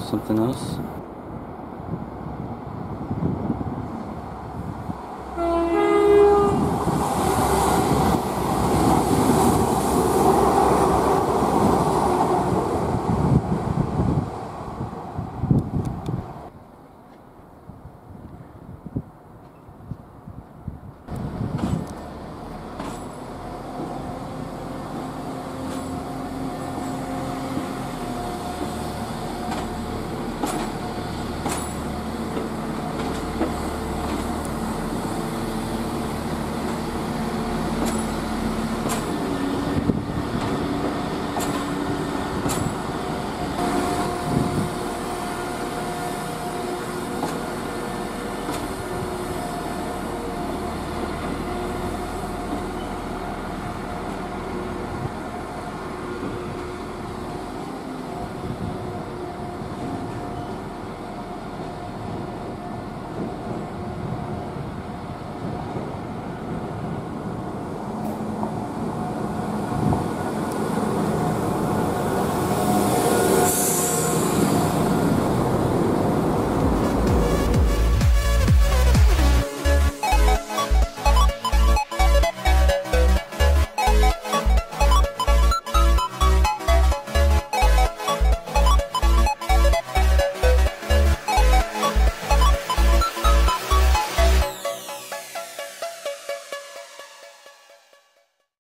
something else.